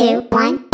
two, one.